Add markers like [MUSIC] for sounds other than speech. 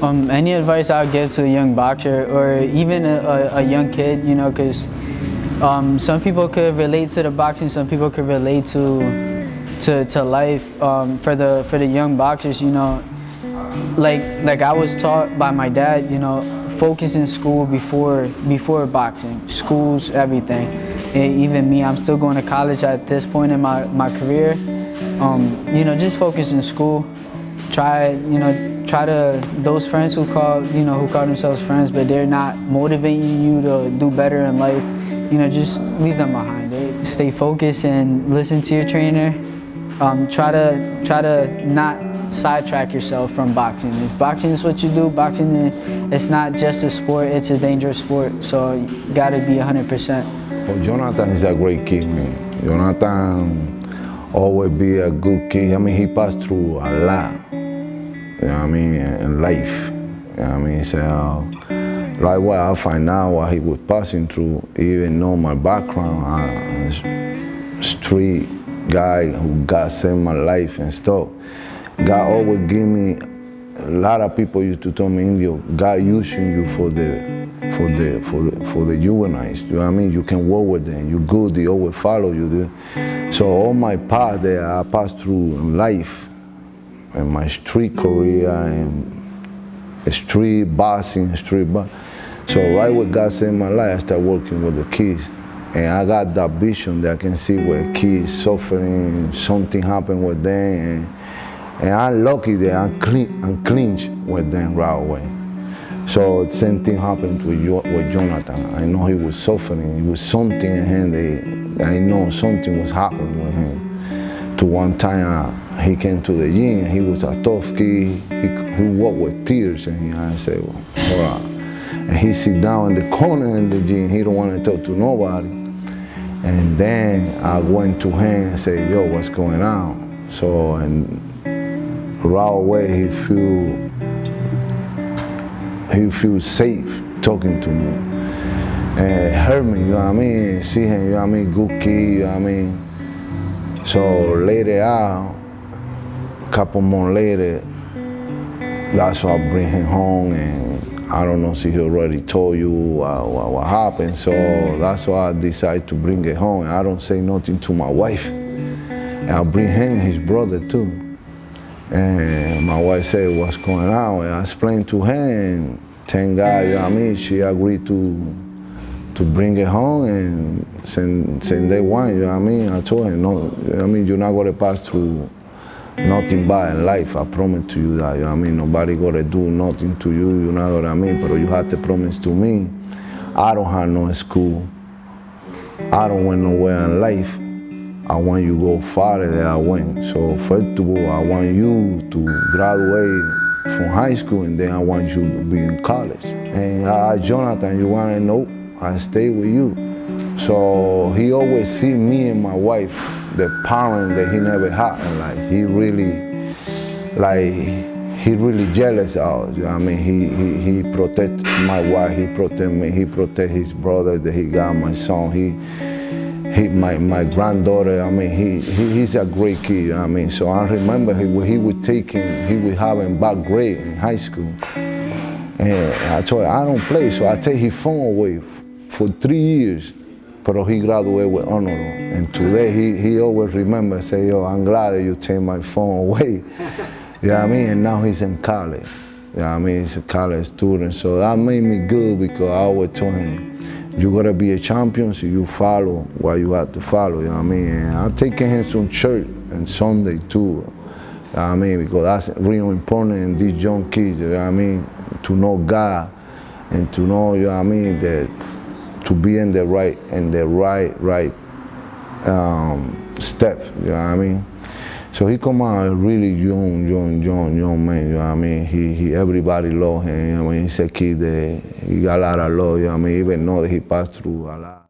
Um, any advice I would give to a young boxer or even a, a, a young kid, you know, because um, some people could relate to the boxing, some people could relate to to, to life. Um, for the for the young boxers, you know, like like I was taught by my dad, you know, focus in school before before boxing, schools, everything. And even me, I'm still going to college at this point in my, my career. Um, you know, just focus in school. Try, you know, try to those friends who call, you know, who call themselves friends, but they're not motivating you to do better in life. You know, just leave them behind. Eh? Stay focused and listen to your trainer. Um, try to try to not sidetrack yourself from boxing. If boxing is what you do, boxing it's not just a sport, it's a dangerous sport. So you gotta be 100%. Well, Jonathan is a great kid, man. Jonathan always be a good kid. I mean, he passed through a lot, you know what I mean, in life. You know what I mean, so right away I find out what he was passing through, even know my background, uh, street guy who got saved my life and stuff. God always give me, a lot of people used to tell me, Indio, God using you for the, for the, for the, for the juveniles. You know what I mean? You can work with them. You're good. They always follow you. So all my path that I passed through in life, and my street career, and street boxing, street boxing. So right when God saved my life, I started working with the kids. And I got that vision that I can see where kids suffering, something happened with them, and and I'm lucky that I'm, clean, I'm clinch with them right away. So same thing happened with, with Jonathan. I know he was suffering. It was something in him that I know something was happening with. To one time uh, he came to the gym. He was a tough kid. He, he walked with tears, and he, I said, well, all right. And he sit down in the corner in the gym. He don't want to talk to nobody. And then I went to him and said, yo, what's going on? So, and right away he feel he feel safe talking to me and hurt me, you know what I mean? See him, you know what I mean, good kid, you know what I mean? So later a couple months later, that's why I bring him home and I don't know if he already told you what, what, what happened. So that's why I decided to bring it home. I don't say nothing to my wife. And I bring him, his brother too. And my wife said, what's going on? And I explained to and thank God, you know what I mean, she agreed to to bring it home and since, since day one, you know what I mean, I told her, no, you know I mean, you're not gonna pass through nothing bad in life, I promise to you that, you know what I mean, nobody gonna do nothing to you, you know what I mean, but you have to promise to me, I don't have no school, I don't went nowhere in life, I want you to go farther than I went. So first of all, I want you to graduate from high school and then I want you to be in college. And uh, Jonathan, you want to know, I stay with you. So he always see me and my wife, the parent that he never had. And like he really, like he really jealous of. You I mean, he he he protect my wife, he protect me, he protect his brother that he got my son. He he, my, my granddaughter, I mean, he, he, he's a great kid, I mean, so I remember he, he would take him, he would have him back grade in high school. And I told him, I don't play, so I take his phone away for three years, but he graduated with honor. And today he, he always remember, say, yo, I'm glad you take my phone away. [LAUGHS] you know what I mean? And now he's in college. You know what I mean? He's a college student. So that made me good because I always told him, you gotta be a champion so you follow what you have to follow, you know what I mean? And I'm taking him to church and Sunday too, you know I mean? Because that's real important in these young kids, you know what I mean? To know God and to know, you know what I mean, that to be in the right, in the right, right um, step, you know what I mean? So he come out really young, young, young, young man, you know what I mean? He, he, everybody love him, you know I mean? He's a kid that he got a lot of love, you know what I mean? Even know that he passed through a lot.